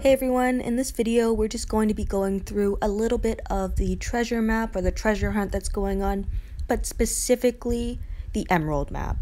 Hey everyone, in this video we're just going to be going through a little bit of the treasure map or the treasure hunt that's going on, but specifically the emerald map.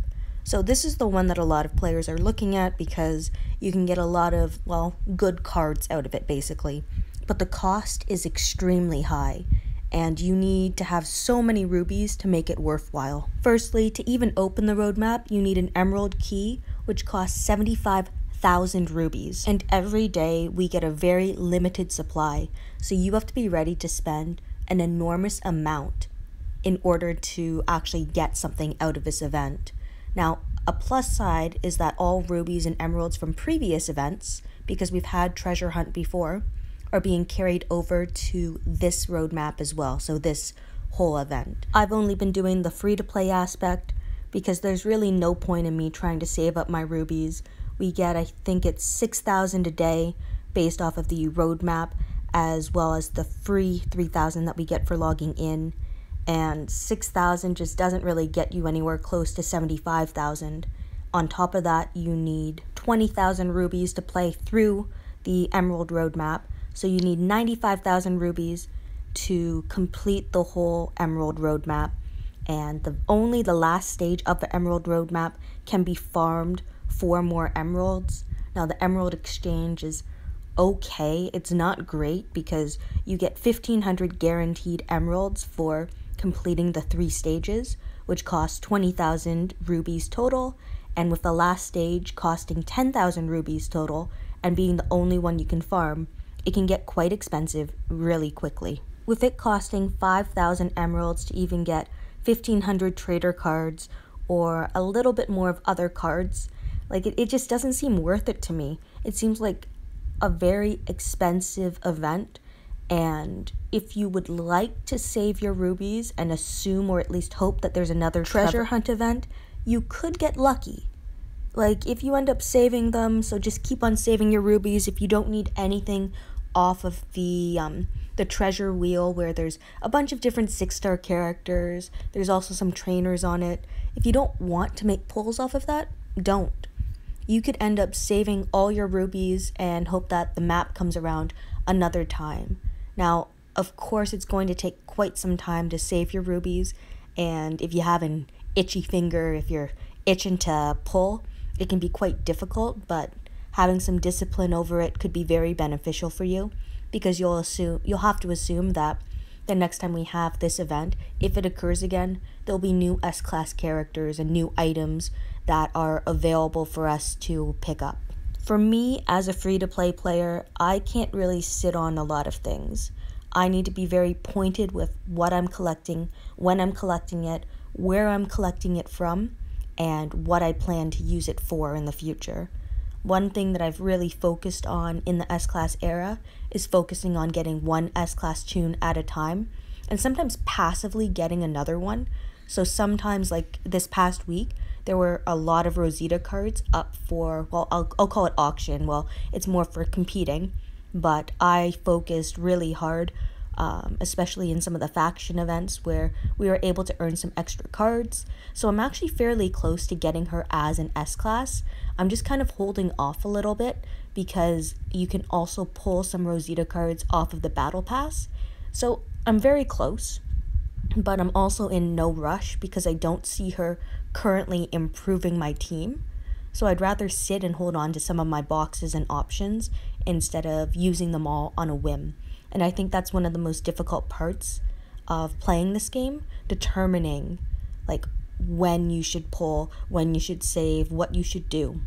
So this is the one that a lot of players are looking at because you can get a lot of, well, good cards out of it basically. But the cost is extremely high and you need to have so many rubies to make it worthwhile. Firstly, to even open the roadmap, you need an emerald key which costs 75 thousand rubies. And every day we get a very limited supply, so you have to be ready to spend an enormous amount in order to actually get something out of this event. Now, a plus side is that all rubies and emeralds from previous events, because we've had treasure hunt before, are being carried over to this roadmap as well, so this whole event. I've only been doing the free to play aspect because there's really no point in me trying to save up my rubies we get, I think it's 6,000 a day based off of the roadmap, as well as the free 3,000 that we get for logging in. And 6,000 just doesn't really get you anywhere close to 75,000. On top of that, you need 20,000 rubies to play through the Emerald roadmap. So you need 95,000 rubies to complete the whole Emerald roadmap. And the only the last stage of the Emerald roadmap can be farmed four more emeralds. Now, the emerald exchange is okay. It's not great because you get 1500 guaranteed emeralds for completing the three stages, which cost 20,000 rubies total. And with the last stage costing 10,000 rubies total and being the only one you can farm, it can get quite expensive really quickly. With it costing 5,000 emeralds to even get 1500 trader cards or a little bit more of other cards, like, it, it just doesn't seem worth it to me. It seems like a very expensive event. And if you would like to save your rubies and assume or at least hope that there's another treasure hunt event, you could get lucky. Like, if you end up saving them, so just keep on saving your rubies if you don't need anything off of the um, the treasure wheel where there's a bunch of different six star characters. There's also some trainers on it. If you don't want to make pulls off of that, don't you could end up saving all your rubies and hope that the map comes around another time. Now, of course, it's going to take quite some time to save your rubies, and if you have an itchy finger, if you're itching to pull, it can be quite difficult, but having some discipline over it could be very beneficial for you because you'll assume you'll have to assume that the next time we have this event, if it occurs again, there'll be new S class characters and new items that are available for us to pick up. For me, as a free to play player, I can't really sit on a lot of things. I need to be very pointed with what I'm collecting, when I'm collecting it, where I'm collecting it from, and what I plan to use it for in the future. One thing that I've really focused on in the S Class era is focusing on getting one S Class toon at a time and sometimes passively getting another one. So sometimes, like this past week, there were a lot of Rosita cards up for, well, I'll, I'll call it auction. Well, it's more for competing, but I focused really hard, um, especially in some of the faction events where we were able to earn some extra cards. So I'm actually fairly close to getting her as an S class. I'm just kind of holding off a little bit because you can also pull some Rosita cards off of the battle pass. So I'm very close but I'm also in no rush because I don't see her currently improving my team. So I'd rather sit and hold on to some of my boxes and options instead of using them all on a whim. And I think that's one of the most difficult parts of playing this game, determining like when you should pull, when you should save, what you should do.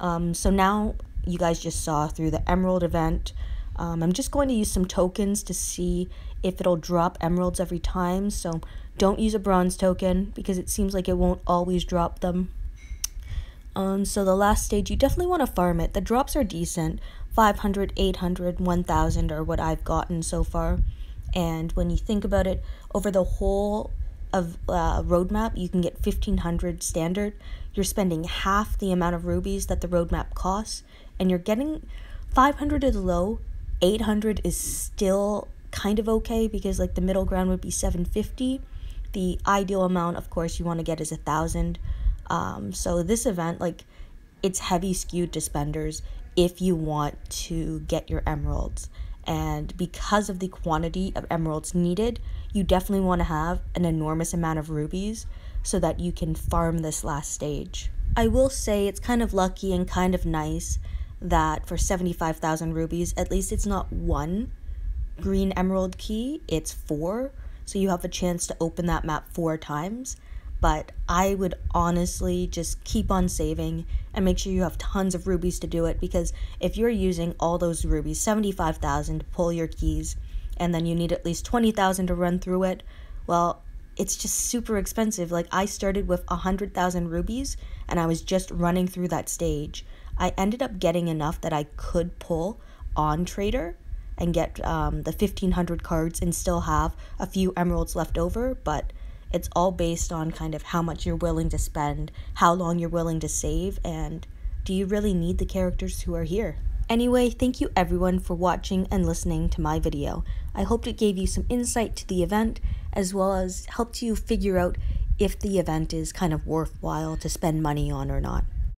Um, so now you guys just saw through the Emerald event. Um, I'm just going to use some tokens to see if it'll drop emeralds every time. So don't use a bronze token because it seems like it won't always drop them. Um, so the last stage, you definitely want to farm it. The drops are decent. 500, 800, 1000 are what I've gotten so far. And when you think about it, over the whole of uh, roadmap, you can get 1500 standard. You're spending half the amount of rubies that the roadmap costs, and you're getting 500 is low, 800 is still kind of okay because like the middle ground would be 750 the ideal amount of course you want to get is a thousand um, so this event like it's heavy skewed to spenders if you want to get your emeralds. And because of the quantity of emeralds needed, you definitely want to have an enormous amount of rubies so that you can farm this last stage. I will say it's kind of lucky and kind of nice that for 75,000 rubies, at least it's not one green emerald key, it's four. So you have a chance to open that map four times. But I would honestly just keep on saving and make sure you have tons of rubies to do it because if you're using all those rubies, 75,000 to pull your keys, and then you need at least 20,000 to run through it, well, it's just super expensive. Like I started with 100,000 rubies and I was just running through that stage. I ended up getting enough that I could pull on Trader and get um, the 1500 cards and still have a few emeralds left over, but it's all based on kind of how much you're willing to spend, how long you're willing to save, and do you really need the characters who are here? Anyway, thank you everyone for watching and listening to my video. I hoped it gave you some insight to the event as well as helped you figure out if the event is kind of worthwhile to spend money on or not.